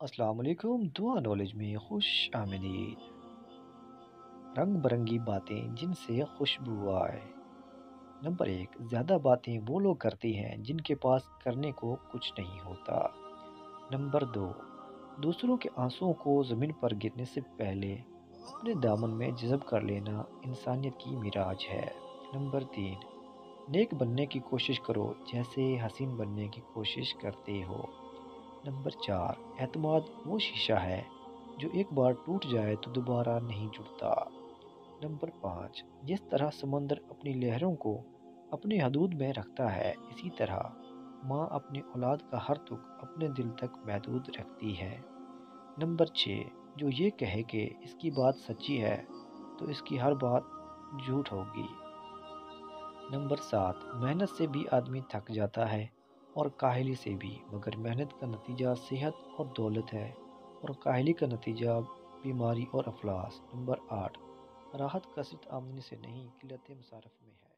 अस्सलाम वालेकुम दुआ नॉलेज में खुश आमदीद। रंग बरंगी बातें जिनसे खुशबू आए। नंबर एक, ज़्यादा बातें वो लोग करते हैं जिनके पास करने को कुछ नहीं होता। नंबर दो, दूसरों के आंसुओं को ज़मीन पर गिरने से पहले अपने दामन में जज़ब कर लेना इंसानियत की मिराज है। नंबर तीन, नेक बनने की कोशिश करो जैसे हसीन बनने की कोशिश करते हो। नंबर चार, एतमाद वो शीशा है जो एक बार टूट जाए तो दोबारा नहीं जुड़ता। नंबर पाँच, जिस तरह समंदर अपनी लहरों को अपने हदूद में रखता है, इसी तरह माँ अपनी औलाद का हर दुख अपने दिल तक महदूद रखती है। नंबर छः, जो ये कहे कि इसकी बात सच्ची है तो इसकी हर बात झूठ होगी। नंबर सात, मेहनत से भी आदमी थक जाता है। और काहली से भी, मगर मेहनत का नतीजा सेहत और दौलत है, और काहली का नतीजा बीमारी और अफलास, नंबर आठ। राहत कसरत आमदनी से नहीं किलत मसारफ में है।